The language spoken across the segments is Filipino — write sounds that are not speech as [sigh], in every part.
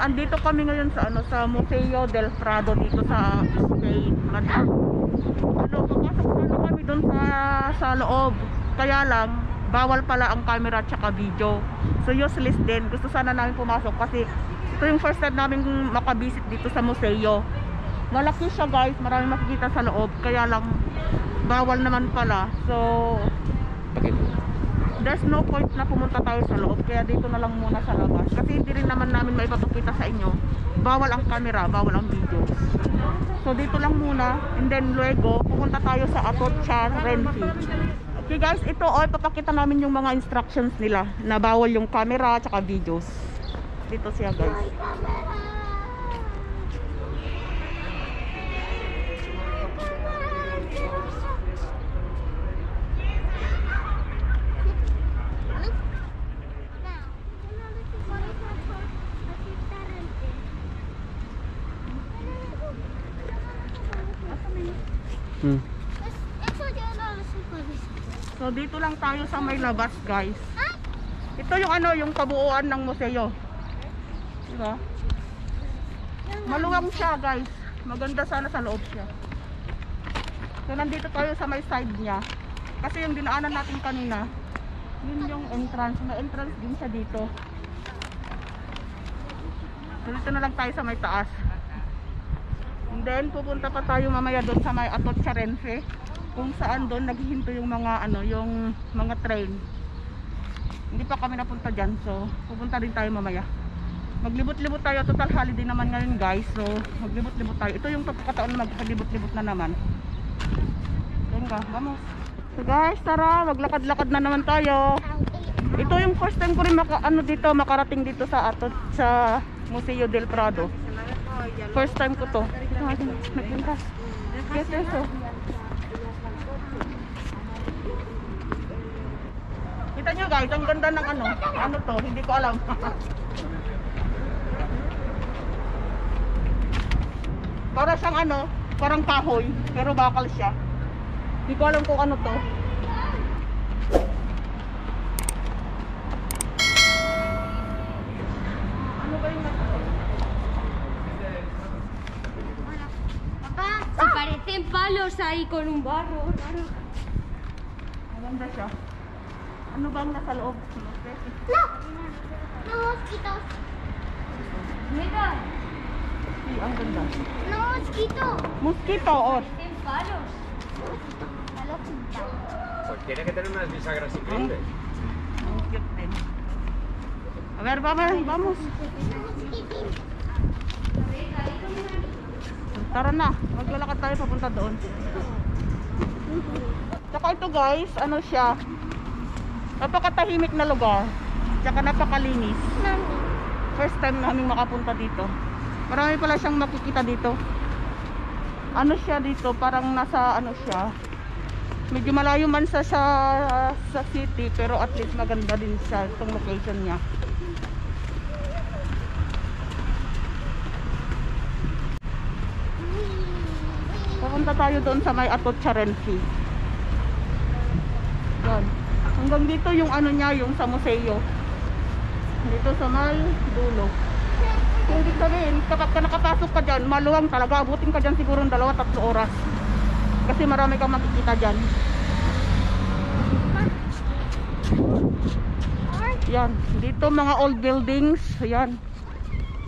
Andito kami ngayon sa ano sa Museo del Prado dito sa Spain. Madrid. Ano, papasok sana kami doon sa sa loob. Kaya lang bawal pala ang camera at saka video. So useless din. Gusto sana namin pumasok kasi ito yung first time namin makabisit dito sa museo. Malaki siya guys, marami makikita sa loob. Kaya lang bawal naman pala. So there's no point na pumunta tayo sa loob kaya dito na lang muna sa labas. Kasi hindi rin naman namin may papakita sa inyo. Bawal ang camera, bawal ang video. So dito lang muna and then luego pupunta tayo sa Atocha Renfi okay guys, ito oh, papakita namin yung mga instructions nila na bawal yung camera at videos. Dito siya guys Hmm. so dito lang tayo sa may labas guys. Ito yung ano, yung kabuuan ng museo. Diba? maluwang siya guys. Maganda sana sa loob siya. So nandito tayo sa may side niya. Kasi yung dinaanan natin kanina yun yung entrance. May entrance din siya dito. So dito na lang tayo sa may taas and then pupunta pa tayo mamaya doon sa may Atocha Renfe kung saan doon naghihinto yung mga ano yung mga train. Hindi pa kami napunta dyan so pupunta din tayo mamaya. Maglibot-libot tayo total holiday naman ngayon guys so maglibot-libot tayo. Ito yung pagkakataon maglibot-libot na naman. Ka, vamos. So guys tara maglakad-lakad na naman tayo. Ito yung first time ko rin maka, ano dito makarating dito sa ato sa Museo del Prado first time ko to nagpunta yes yes oh. Kita nyo guys, ang ganda ng ano. Ano to? Hindi ko alam. [laughs] Para siyang ano, parang kahoy, pero bakal siya. Hindi ko alam kung ano to. Ano ba yung nasa Papá, se parecen palos ahí con un barro. Claro. Maganda siya. Ano bang nasa loob? No, no mosquitos. Mira, Ay, ang ganda. no mosquito. Mosquito, oh. Parecen palos. Palo pinta. Pues tiene que tener unas bisagras increíbles. Ang cute din. A ver, vamos, vamos. Tara na, maglalakad tayo papunta doon. Tsaka ito guys, ano siya, napakatahimik na lugar. Tsaka napakalinis. First time namin makapunta dito. Marami pala siyang makikita dito. Ano siya dito, parang nasa ano siya, medyo malayo man sa sa, sa city pero at least maganda din siya itong location niya Pupunta tayo doon sa may Atocha Renfi. Doon. Hanggang dito yung ano niya, yung sa museo. Dito sa may dulo. So, ibig sabihin, kapag ka nakapasok ka dyan, maluwang talaga. Abutin ka dyan siguro ng dalawa, tatlo oras. Kasi marami kang makikita dyan. Yan. Dito mga old buildings. Yan.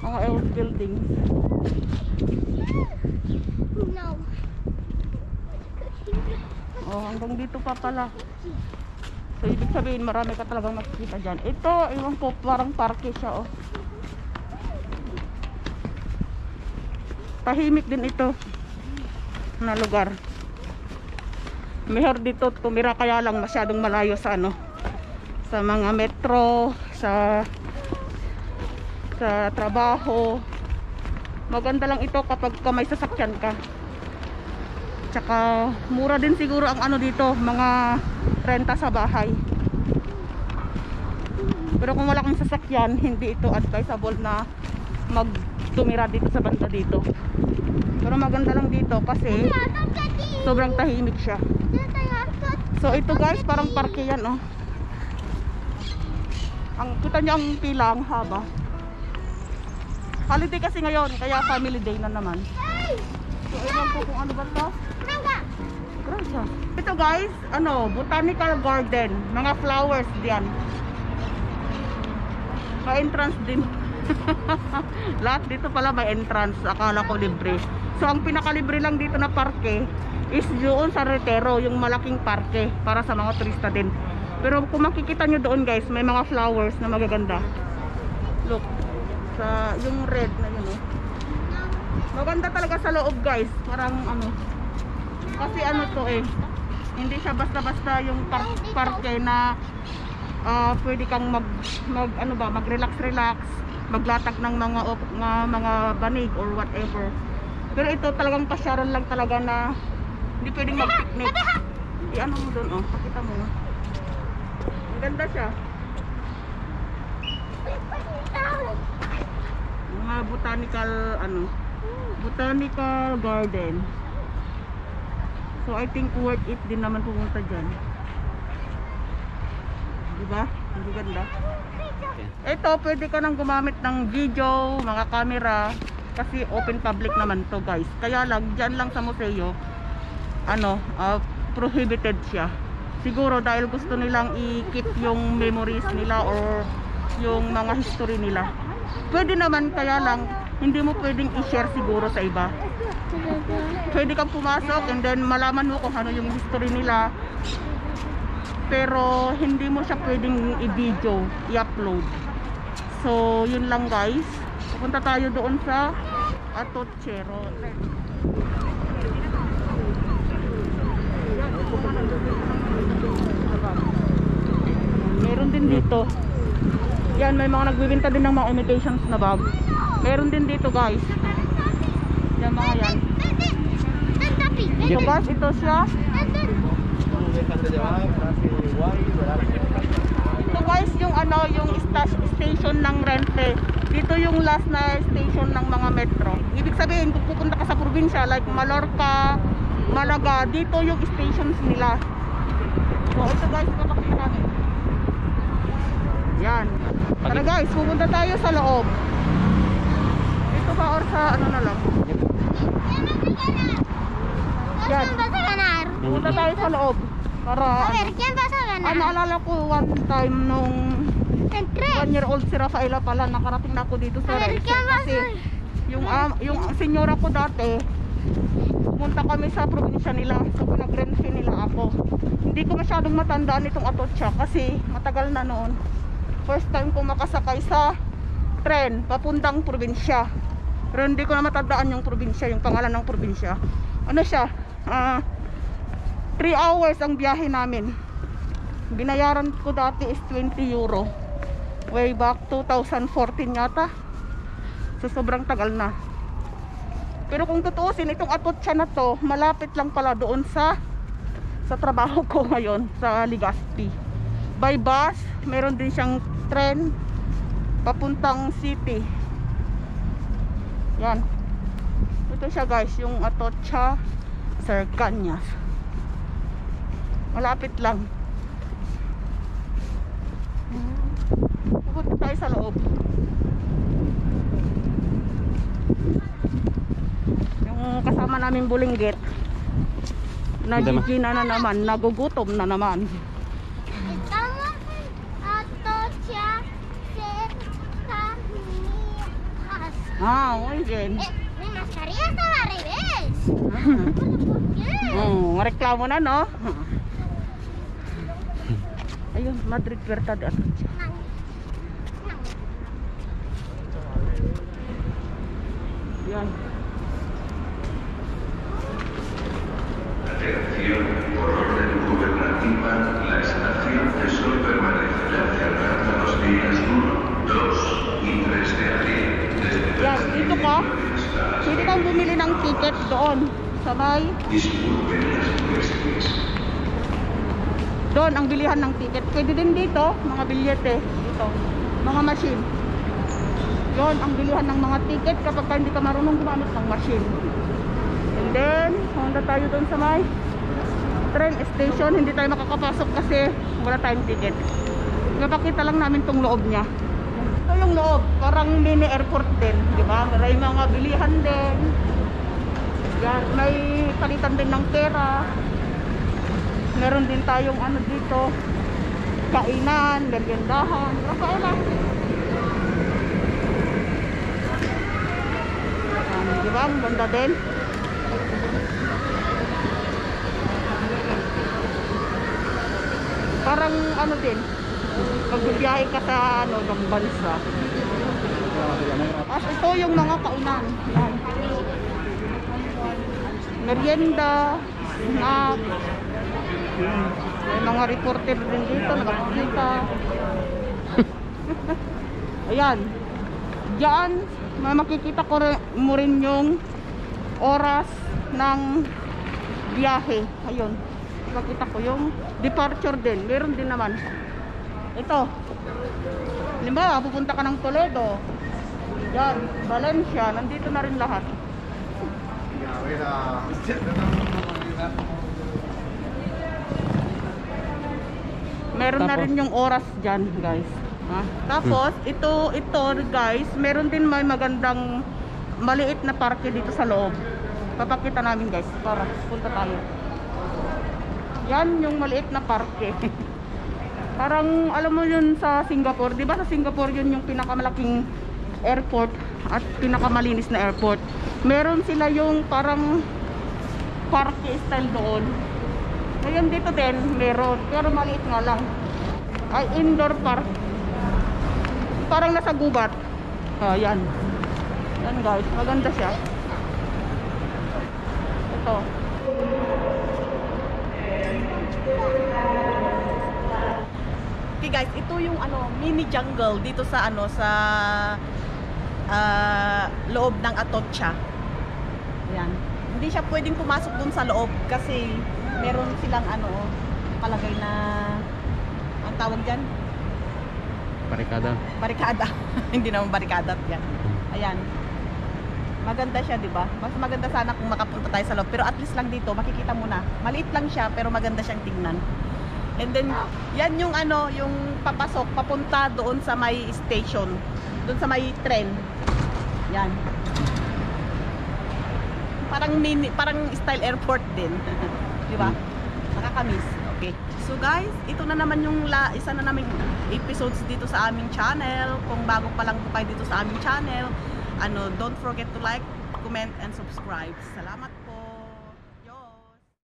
Mga old buildings. No. Oh, hanggang dito pa pala. So, ibig sabihin, marami ka talagang makikita dyan. Ito, iwan ko, parang parke siya, oh. Tahimik din ito na lugar. Mejor dito tumira kaya lang masyadong malayo sa ano sa mga metro, sa sa trabaho. Maganda lang ito kapag ka may sasakyan ka. Tsaka mura din siguro ang ano dito, mga renta sa bahay. Pero kung wala kang sasakyan, hindi ito advisable na magtumira dito sa banda dito. Pero maganda lang dito kasi sobrang tahimik siya. So ito guys, parang parke yan oh. Ang kita niyo ang pila, ang haba. Holiday kasi ngayon, kaya family day na naman. So, ewan ko kung ano ba to. Gracias. Ito guys, ano, botanical garden. Mga flowers diyan. May entrance din. [laughs] Lahat dito pala may entrance. Akala ko libre. So, ang pinakalibre lang dito na parke is doon sa Retero, yung malaking parke para sa mga turista din. Pero kung makikita nyo doon guys, may mga flowers na magaganda. Look, sa yung red na yun oh. Maganda talaga sa loob guys. Parang ano, kasi ano to eh, hindi siya basta-basta yung par parke na ah, pwede kang mag, mag ano ba, mag-relax-relax, maglatag ng mga mga, mga banig or whatever. Pero ito talagang pasyaran lang talaga na hindi pwedeng mag-picnic. I-ano mo doon oh, pakita mo. Ang ganda siya. Mga botanical ano, botanical garden. So I think worth it din naman pumunta dyan. Diba? Hindi ganda. Ito, pwede ka nang gumamit ng video, mga camera, kasi open public naman to guys. Kaya lang, dyan lang sa museo, ano, ah, prohibited siya. Siguro dahil gusto nilang i-keep yung memories nila or yung mga history nila. Pwede naman, kaya lang, hindi mo pwedeng i-share siguro sa iba pwede kang pumasok and then malaman mo kung ano yung history nila. Pero hindi mo siya pwedeng i-video, i-upload. So yun lang guys. Pupunta tayo doon sa Atochero. Meron din dito. Yan may mga nagbibinta din ng mga imitations na bag. Meron din dito guys yan mga yan guys, ito siya. Ito guys, yung ano, yung sta- station ng Renfe. Dito yung last na station ng mga metro. Ibig sabihin, kung pupunta ka sa probinsya, like Mallorca, Malaga, dito yung stations nila. So ito guys, ipapakita namin. Yan. Tara guys, pupunta tayo sa loob. Dito ba or sa ano na lang? Yan. ¿Quién vas a ganar? Pupunta tayo sa loob. Para, A ano, ver, ¿quién vas a ah, ganar? naalala ko one time nung one year old si Rafaela pala, nakarating na ako dito sa ver, Raisa. ¿quién vas Kasi yung, um, yung senyora ko dati, pumunta kami sa probinsya nila, so pinag-renfe nila ako. Hindi ko masyadong matandaan itong Atotcha kasi matagal na noon. First time ko makasakay sa tren, papuntang probinsya. Pero hindi ko na matandaan yung probinsya, yung pangalan ng probinsya. Ano siya? Ah, 3 hours ang biyahe namin. Binayaran ko dati is 20 euro. Way back 2014 yata. So sobrang tagal na. Pero kung tutuusin itong Atotcha na to, malapit lang pala doon sa sa trabaho ko [laughs] ngayon sa Legazpi. By bus, meron din siyang tren papuntang city. Yan. Ito siya guys, yung Atotcha Cercañas. Malapit lang. Pupunta tayo sa loob. Yung kasama naming bulinggit, nagigina na naman, nagugutom na naman. Ah, muy bien. Eh, mi mascarilla estaba al revés. [laughs] ¿Por qué? Reklamo na no. Ayun, Madrid Puerta de. Yan. Atención, Pwede kang bumili ng ticket doon. Sa may, Disculpen las molestias. doon ang bilihan ng ticket. Pwede din dito, mga bilyete. Dito, mga machine. Doon ang bilihan ng mga ticket kapag ka hindi ka marunong gumamit ng machine. And then, punta tayo doon sa may train station. Hindi tayo makakapasok kasi wala tayong ticket. Napakita lang namin tong loob niya. Ito yung loob, parang mini airport din, di ba? May mga bilihan din. Yan, may palitan din ng pera. Meron din tayong ano dito, kainan, meriendahan. Rafaela. Yan, di ba? Ang ganda din. Parang ano din, magbibiyahe ka sa ano, ng bansa. At ito yung mga kaunan. Yan. Merienda, snack. May mga reporter din dito, nakakita. [laughs] Ayan. Diyan, may makikita ko rin, mo rin yung oras ng biyahe. Ayun. Makita ko yung departure din. Meron din naman. Ito. Halimbawa, pupunta ka ng Toledo. Yan, Valencia. Nandito na rin lahat. Meron na rin yung oras dyan, guys. Ha? Tapos, ito, ito, guys, meron din may magandang maliit na parke dito sa loob. Papakita namin, guys, para punta tayo. Yan yung maliit na parke. [laughs] Parang, alam mo yun sa Singapore, di ba sa Singapore yun yung pinakamalaking airport at pinakamalinis na airport. Meron sila yung parang parke style doon. Ngayon dito din, meron. Pero maliit nga lang. Ay, indoor park. Parang nasa gubat. Ah, yan. Yan guys, maganda siya. Ito. Guys, ito yung ano, mini jungle dito sa ano sa ah, loob ng Atocha. Ayan. Hindi siya pwedeng pumasok dun sa loob kasi meron silang ano, palagay na ang tawag diyan, Barikada. barikada. [laughs] Hindi naman barikada yan. Ayan. Maganda siya, 'di ba? Mas maganda sana kung makapunta tayo sa loob, pero at least lang dito makikita mo na. Maliit lang siya pero maganda siyang tingnan. And then yan yung ano, yung papasok papunta doon sa may station, doon sa may tren. Yan. Parang mini, parang style airport din. [laughs] 'Di ba? Nakakamiss. Okay. So guys, ito na naman yung la, isa na naming episodes dito sa aming channel. Kung bago pa lang po kayo dito sa aming channel, ano, don't forget to like, comment, and subscribe. Salamat